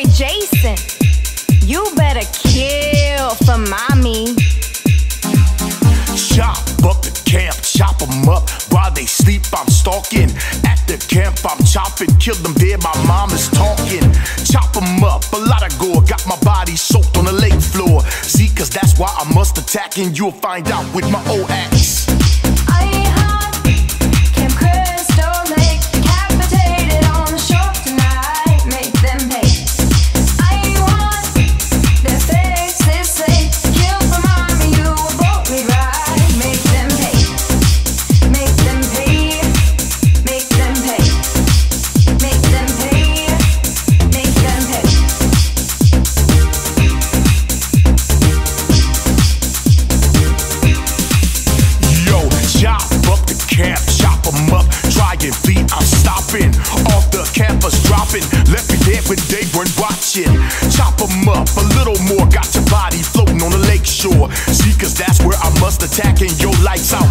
Jason. You better kill for mommy. Chop up the camp, chop them up while they sleep. I'm stalking at the camp. I'm chopping, kill them dead. My mom is talking. Chop them up, a lot of gore. Got my body soaked on the lake floor. See, cause that's why I must attack, and you'll find out with my old axe. And flee, I'm stopping. Off the campus dropping, left me dead when they weren't watching. Chop 'em up a little more, got your body floating on the lake shore. See, cause that's where I must attack, and your lights out